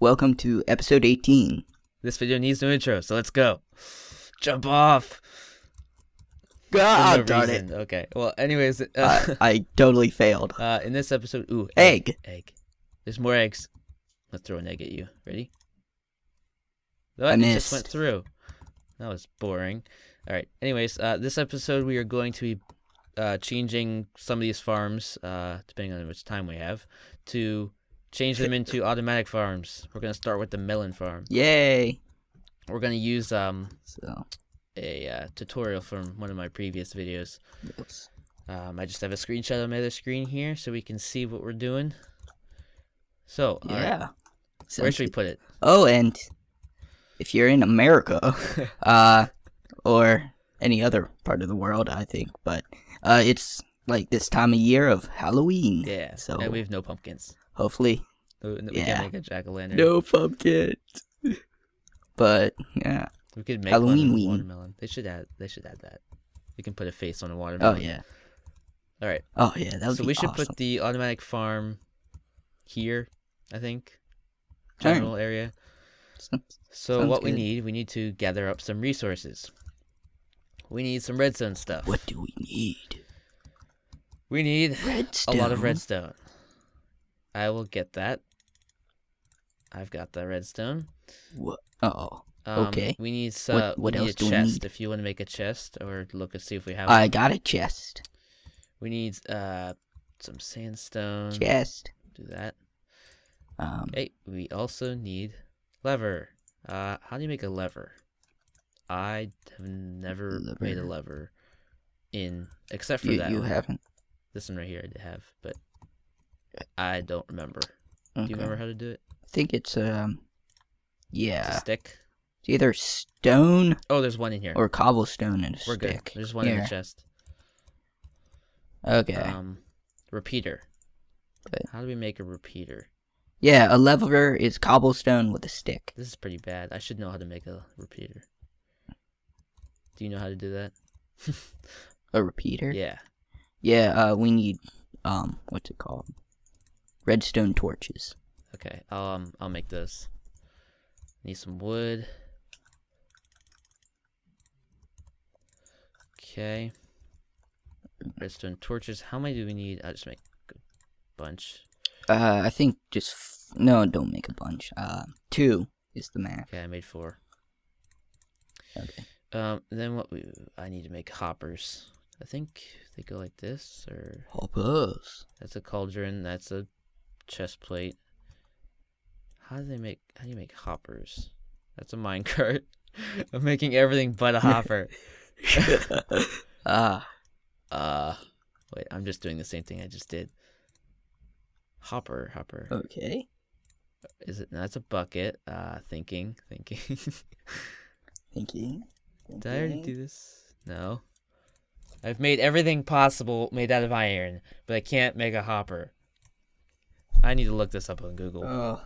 Welcome to episode 18. This video needs no intro, so let's go. Jump off. God no darn it. Okay. Well, anyways, uh, Uh, I totally failed. uh, in this episode, ooh, Egg. egg. There's more eggs. Let's throw an egg at you. Ready? Oh, I it just went through. That was boring. All right. Anyways, uh, this episode we are going to be uh, changing some of these farms, uh, depending on which time we have, to change them into automatic farms. We're gonna start with the melon farm. Yay. We're gonna use um So, a uh, tutorial from one of my previous videos. yes. Um, I just have a screenshot on my other screen here so we can see what we're doing. So, yeah. where should we put it? Oh, and if you're in America, uh, or any other part of the world, I think, but uh, it's like this time of year of Halloween. Yeah, So and we have no pumpkins. Hopefully, We Yeah. can't make a jack o' lantern. no pumpkin. but yeah. We could make Halloween one watermelon. They should add. They should add that. We can put a face on a watermelon. Oh yeah. All right. Oh yeah. That would So we should awesome. put the automatic farm here. I think. General area. Sounds- So Sounds what we need, we need to gather up some resources. We need some redstone stuff. What do we need? We need redstone? a lot of redstone. I will get that. I've got the redstone. What? Oh, Um, Okay. We need uh, what we need else a do we chest need? if you want to make a chest or look and see if we have. I one. got a chest. We need uh some sandstone. Chest. Do that. Um. Hey, we also need lever. Uh, how do you make a lever? I have never made a Lever. lever in except for You, that you one. haven't. This one right here I have, but I don't remember. Okay. Do you remember how to do it? I think it's um. It's a Yeah. stick. It's either stone Oh, there's one in here. or cobblestone and a We're good. There's one in Here. the chest. Okay. Um, repeater. Good. How do we make a repeater? yeah, a lever is cobblestone with a stick. This is pretty bad. I should know how to make a repeater. Do you know how to do that? A repeater. Yeah. Yeah. Uh, we need um, what's it called? Redstone torches. Okay. I'll um I'll make those. Need some wood. Okay. Redstone torches. How many do we need? I'll just make a bunch. Uh, I think just f- no. Don't make a bunch. Uh, two is the max. Okay, I made four. Okay. Um, then what we I need to make hoppers. I think they go like this, or Hoppers. that's a cauldron. That's a chest plate. How do they make? How do you make hoppers? That's a minecart. I'm making everything but a hopper. Ah. uh, wait. I'm just doing the same thing I just did. Hopper, hopper. okay. Is it? No, that's a bucket. Uh, thinking, thinking. Thinking. Did I already do this? No. I've made everything possible made out of iron, but I can't make a hopper. I need to look this up on Google. Oh.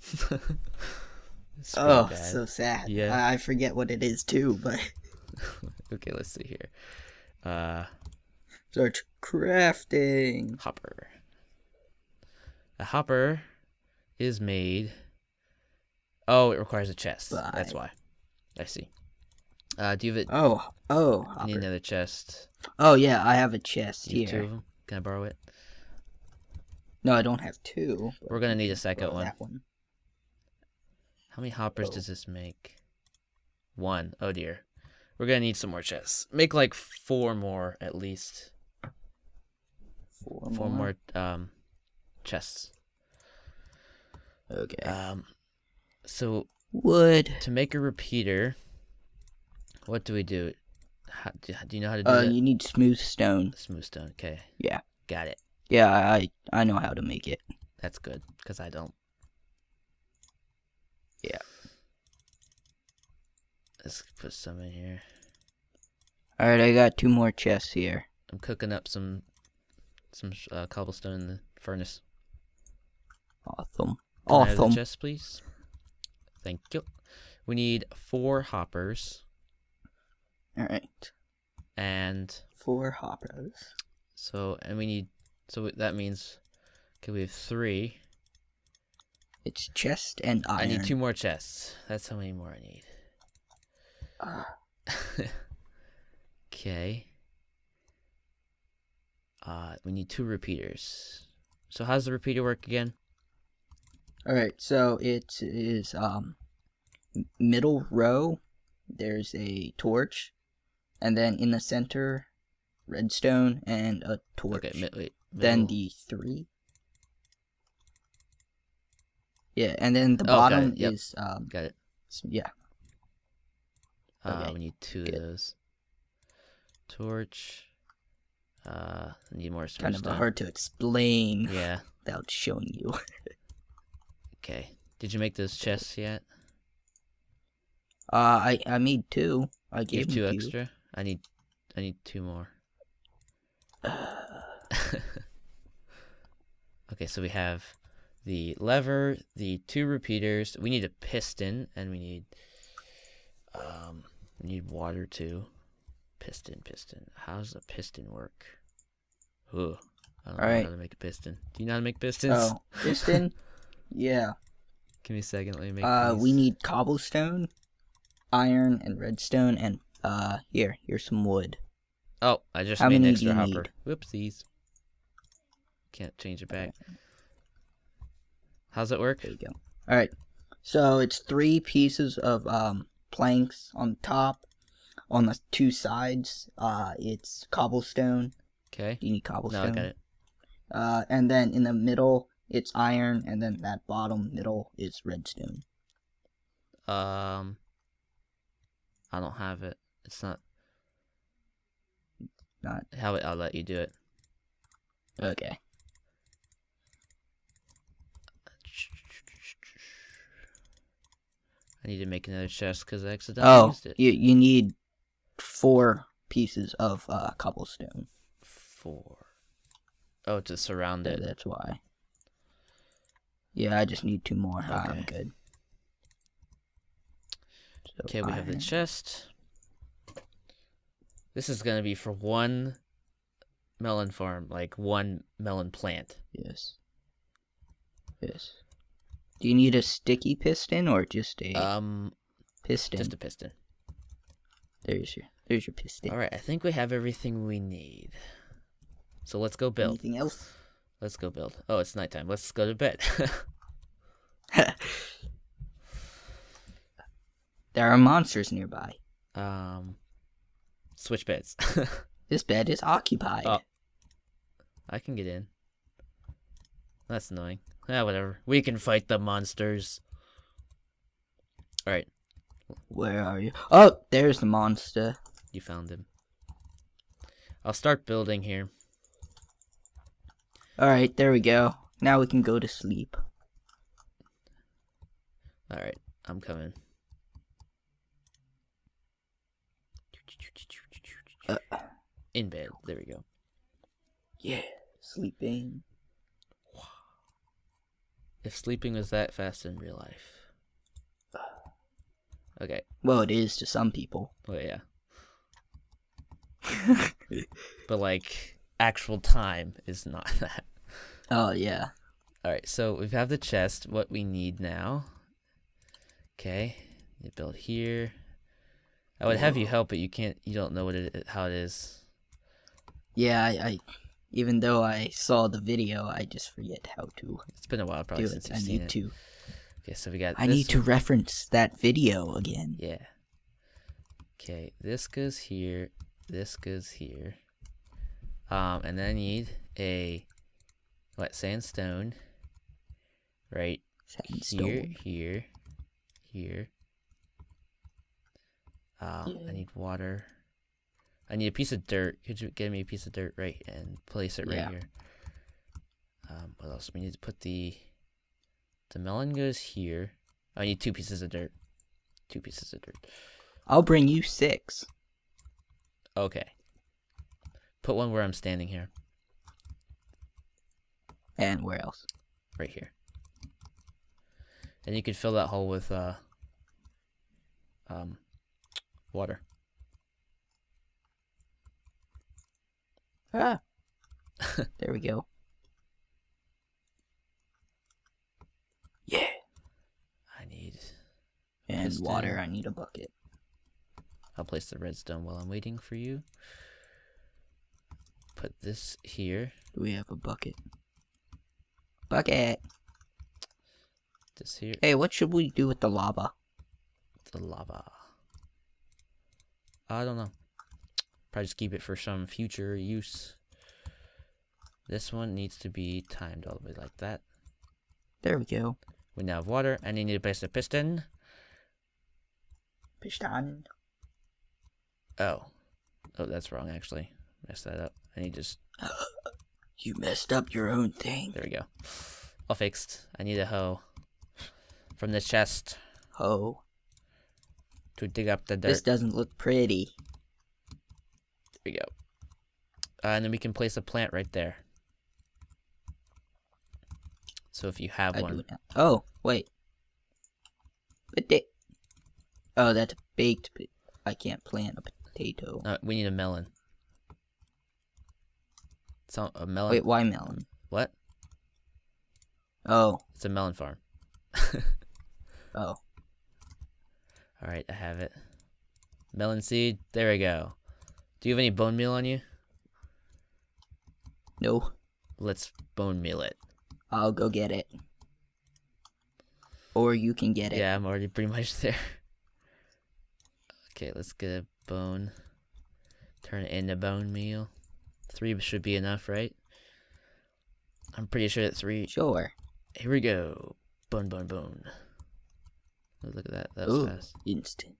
It's Oh, bad. so sad. Yeah. I I forget what it is too, but okay, let's see here. Uh, search crafting. hopper. A hopper is made. Oh, it requires a chest. That's why. I see. Uh, do you have it? Oh, oh, I need another chest. oh yeah, I have a chest You here. Can I borrow it? No, I don't have two. We're gonna need a second one. One. How many hoppers Oh. does this make? One. Oh dear. We're gonna need some more chests. Make like four more at least. Four, Four more um chests. Okay. Um so Wood. to make a repeater, what do we do? How, do, do you know how to do Uh, that? you need smooth stone. Smooth stone. Okay. Yeah. Got it. Yeah, I I know how to make it. That's good because I don't. Yeah. Let's put some in here. All right, I got two more chests here. I'm cooking up some some uh, cobblestone in the furnace. Awesome. Can I have the chest, please? Thank you. We need four hoppers All right. and Four hoppers. so and we need so that means okay we have three It's chest and iron. I need two more chests. That's how many more I need. Ah. okay. Uh, we need two repeaters. So how's the repeater work again? All right, so it is um middle row. There's a torch, and then in the center, redstone and a torch. Okay, wait. Then the three. Yeah, and then the Oh, bottom yep. is um got it. yeah. Uh, Okay, we need two good. of those. Torch. Uh, I need more Kind of smoothstone. hard to explain Yeah. without showing you. Okay. Did you make those chests yet? Uh, I I made two. I You gave have two you. extra. I need. I need two more. okay, so we have the lever, the two repeaters. We need a piston, and we need. Um, we need water too. Piston, piston. How does a piston work? Ooh, I don't know Alright. how to make a piston. Do you know how to make pistons? Oh, piston. yeah. Give me a second. Let me make. Uh, we need cobblestone, iron, and redstone, and uh, here, here's some wood. Oh, I just How made an extra hopper. Whoopsies. Can't change it back. How's it work? There you go. All right. So it's three pieces of um planks on top. On the two sides, uh, it's cobblestone. Okay. Do you need No, cobblestone? I got it. Uh, and then in the middle, it's iron, and then that bottom middle is redstone. Um, I don't have it. It's not. Not How I'll let you do it. okay. I need to make another chest because I accidentally Oh, used it. you you need four pieces of uh cobblestone. Four. Oh, to surround it. That's why. Yeah, I just need two more. I'm good. So Okay, we have the chest. This is gonna be for one melon farm, like one melon plant. Yes. Yes. Do you need a sticky piston or just a Um, piston? just a piston. There's your there's your piston. All right, I think we have everything we need. So let's go build. Anything else? Let's go build. Oh, it's nighttime. Let's go to bed. there are monsters nearby. um, switch beds. This bed is occupied. Oh. I can get in. That's annoying. Ah, whatever. We can fight the monsters. All right, Where are you? Oh, there's the monster. you found him. I'll start building here. All right, there we go. Now we can go to sleep. All right, I'm coming. Uh. In bed. There we go. Yeah, sleeping. If sleeping was that fast in real life. Okay. Well, it is to some people. Well, yeah. But like actual time is not that. oh yeah. All right, so we have the chest. What we need now? Okay, you build here. I would have you help, but you can't. You don't know what it how it is. Yeah, I, I even though I saw the video, I just forget how to It's been a while, probably since I need it. to. Okay, so we got. I need to reference that video again. Yeah. Okay, this goes here. This goes here. Um, and then I need a what sandstone. Right Sandstone. here, here, here. Um, Yeah. I need water. I need a piece of dirt. Could you get me a piece of dirt right and place it right Yeah. here? Um, what else? We need to put the the melon goes here. I need two pieces of dirt. Two pieces of dirt. I'll bring you six. Okay. Put one where I'm standing here, And where else? right here. And you can fill that hole with uh um water. Ah. there we go. Yeah. I need. And Piston. water. I need a bucket. I'll place the redstone while I'm waiting for you. Put this here. Do we have a bucket? Bucket. This here. Hey, what should we do with the lava? The lava. I don't know. Probably just keep it for some future use. This one needs to be timed all the way like that. There we go. We now have water, and you need to place a piston. Piston. Oh. Oh, that's wrong, actually. Messed that up. I need just. You messed up your own thing. There we go. All fixed. I need a hoe. From the chest Hoe. to dig up the dirt. this doesn't look pretty. There we go. Uh, and then we can place a plant right there. So if you have I one. Oh, wait. But they... Oh, that's baked. But I can't plant a potato. uh, we need a melon. So a melon. Wait, why melon? What? Oh, It's a melon farm. oh. All right, I have it. Melon seed. There we go. Do you have any bone meal on you? No, Let's bone meal it. I'll go get it. Or you can get it. Yeah, I'm already pretty much there. Okay, let's get a bone. Turn it into bone meal. Three should be enough, right? I'm pretty sure that three. Sure. Here we go. Bone, bone, bone. Oh, look at that. That was Ooh, fast. instant.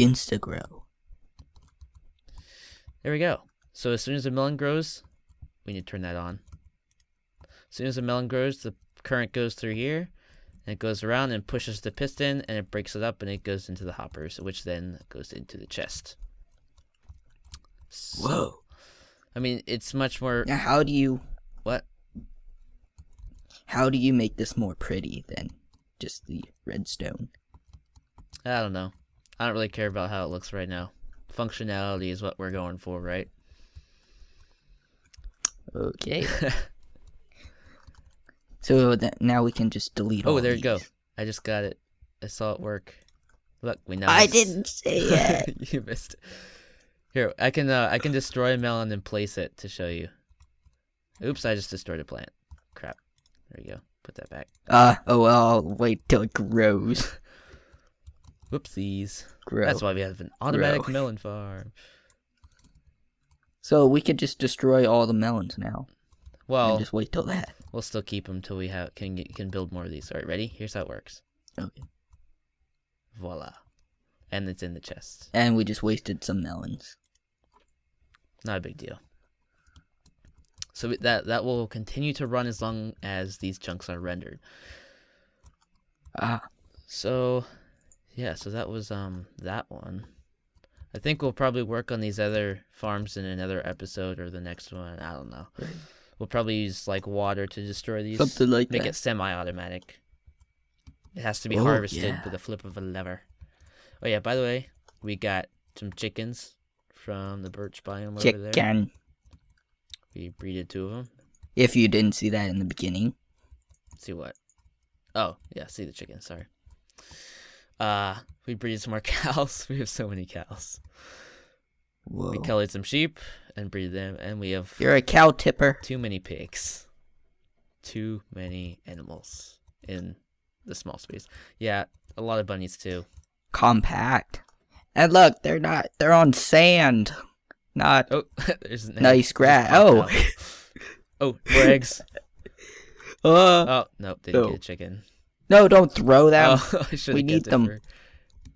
Instagrow. There we go. So as soon as the melon grows, we need to turn that on. As soon as the melon grows, the current goes through here, and it goes around and pushes the piston, and it breaks it up, and it goes into the hoppers, which then goes into the chest. So, Whoa. I mean, it's much more. Now, how do you What? how do you make this more pretty than just the redstone? I don't know. I don't really care about how it looks right now. Functionality is what we're going for, right? Okay. so that now we can just delete. oh, there you go. I just got it. I saw it work. Look, we know. I didn't say it. you missed it. Here, I can uh, I can destroy a melon and place it to show you. Oops, I just destroyed a plant. Crap. There you go. Put that back. uh oh well. I'll wait till it grows. Whoopsies. Grow. That's why we have an automatic Grow. melon farm. So we could just destroy all the melons now. Well, just wait till that. we'll still keep them till we have can get, can build more of these. All right, ready? Here's how it works. Okay. Voila. And it's in the chest. And we just wasted some melons. Not a big deal. So that that will continue to run as long as these chunks are rendered. Ah, So, yeah, so that was um that one. I think we'll probably work on these other farms in another episode or the next one. I don't know. Right. We'll probably use like water to destroy these. something like Make that. it semi-automatic. It has to be Oh, harvested yeah. with a flip of a lever. Oh yeah, by the way, we got some chickens from the birch biome over there. Chicken. We breeded two of them. If you didn't see that in the beginning. see what? Oh, yeah, see the chicken, sorry. Uh, we breed some more cows. We have so many cows. Whoa. We collared some sheep and breed them, and we have You're a cow tipper. too many pigs. Too many animals in the small space. Yeah, a lot of bunnies too. Compact. And look, they're not. They're on sand. Not. Oh, there's an. Nice Just gra- popped oh. oh, more eggs. Uh, Oh, nope, didn't Oh. get a chicken. No, don't throw them. Oh, I We need them. for-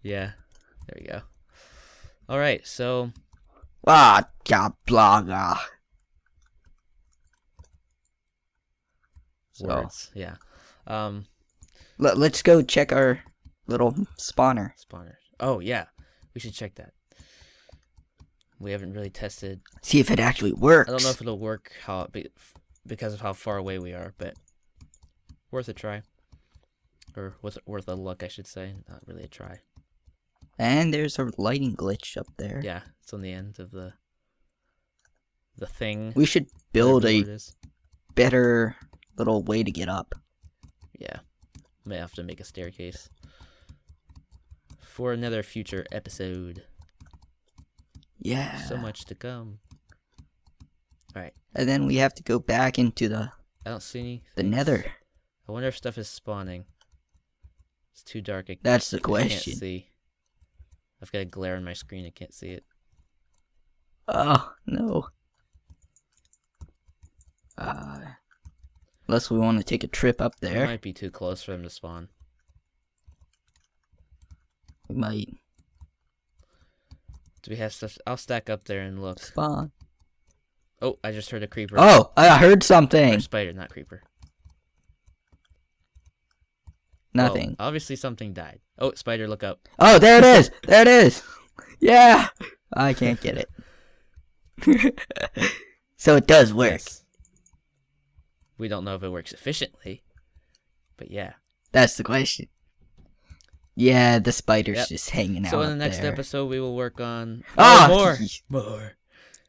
Yeah, there we go. All right, so Ah, ja, blaga. So, words. Yeah. Um, let, let's go check our little spawner. spawners. Oh yeah, we should check that. We haven't really tested. See if it actually works. I don't know if it'll work how be- because of how far away we are, but worth a try, or worth worth a look, I should say. Not really a try. And there's a lighting glitch up there. Yeah, it's on the end of the the thing. We should build a the word is. better little way to get up. Yeah. May have to make a staircase for another future episode. Yeah. So much to come. Alright. And then we have to go back into the I don't see any. the Nether. I wonder if stuff is spawning. It's too dark. I, That's the question. I can't see. I've got a glare on my screen. I can't see it. Oh no. Uh, unless we want to take a trip up there. It might be too close for them to spawn. we might Do we have stuff? I'll stack up there and look. spawn. Oh, I just heard a creeper. Oh, I heard Or something. spider, not creeper. Nothing. obviously something died. Oh, spider, look up. Oh, there it is. There it is. Yeah. I can't get it. so it does work. Yes. We don't know if it works efficiently, but yeah. That's the question. Yeah, the spider's Yep. just hanging out. So in the next there. episode, we will work on oh, more, more.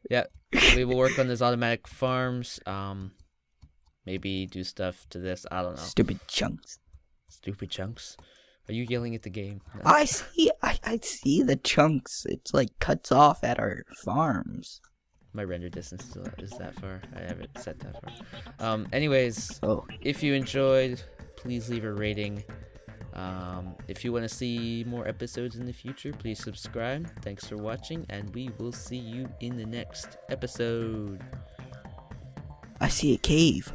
Yeah, we will work on these automatic farms. Um, maybe do stuff to this. I don't know. Stupid chunks. Stupid chunks. Are you yelling at the game? No. I see. I, I see the chunks. It's like cuts off at our farms. My render distance is that far. I haven't set that far. Um, anyways, Oh, if you enjoyed, please leave a rating. Um, if you want to see more episodes in the future, please subscribe. Thanks for watching, and we will see you in the next episode. I see a cave.